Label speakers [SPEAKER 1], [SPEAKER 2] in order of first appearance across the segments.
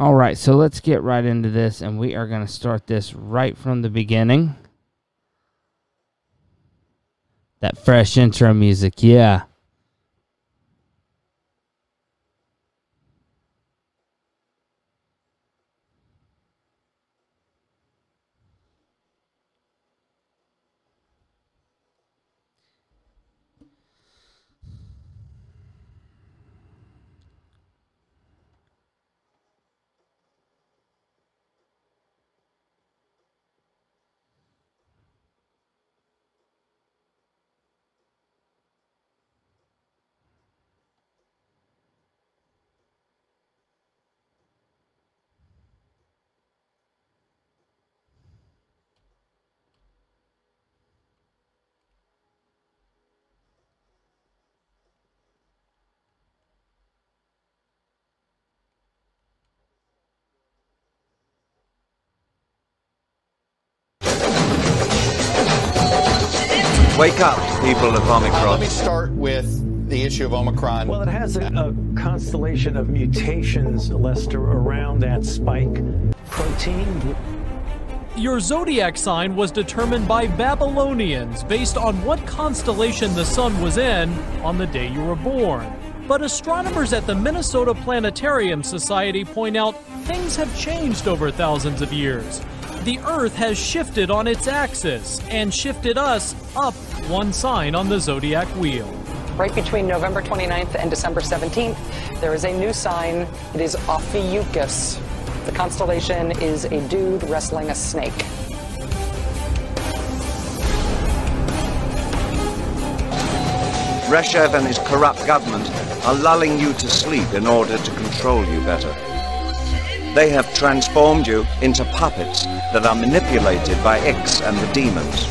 [SPEAKER 1] All right, so let's get right into this, and we are going to start this right from the beginning. That fresh intro music, yeah.
[SPEAKER 2] Wake up, people of
[SPEAKER 3] Uh,
[SPEAKER 2] Omicron.
[SPEAKER 3] let me start with the issue of Omicron.
[SPEAKER 4] Well, it has a, a constellation of mutations, Lester, around that spike protein.
[SPEAKER 5] Your zodiac sign was determined by Babylonians based on what constellation the sun was in on the day you were born. But astronomers at the Minnesota Planetarium Society point out things have changed over thousands of years. The Earth has shifted on its axis and shifted us up one sign on the zodiac wheel.
[SPEAKER 6] Right between November 29th and December 17th, there is a new sign. It is Ophiuchus. The constellation is a dude wrestling a snake.
[SPEAKER 2] Reshev and his corrupt government are lulling you to sleep in order to control you better. They have transformed you into puppets that are manipulated by X and the demons.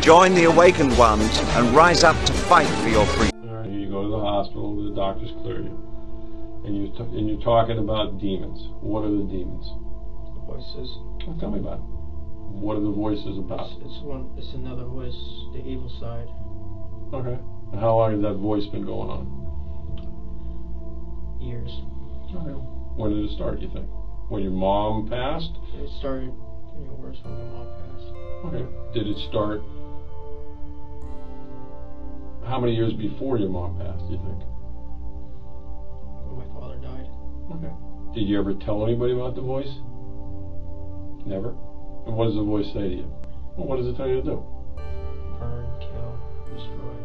[SPEAKER 2] Join the awakened ones and rise up to fight for your freedom.
[SPEAKER 7] All right, you go to the hospital, the doctors clear you, and you t- and you're talking about demons. What are the demons?
[SPEAKER 8] voices.
[SPEAKER 7] Well, tell me about it. What are the voices about?
[SPEAKER 8] It's, it's one. It's another voice. The evil side.
[SPEAKER 7] Okay. And how long has that voice been going on?
[SPEAKER 8] Years.
[SPEAKER 7] Okay. When did it start? You think? When your mom passed?
[SPEAKER 8] It started getting worse when my mom passed.
[SPEAKER 7] Okay. Did it start? How many years before your mom passed? Do you think?
[SPEAKER 8] When my father died.
[SPEAKER 7] Okay. Did you ever tell anybody about the voice? Never. And what does the voice say to you? Well, what does it tell you to do?
[SPEAKER 8] Burn, kill, destroy.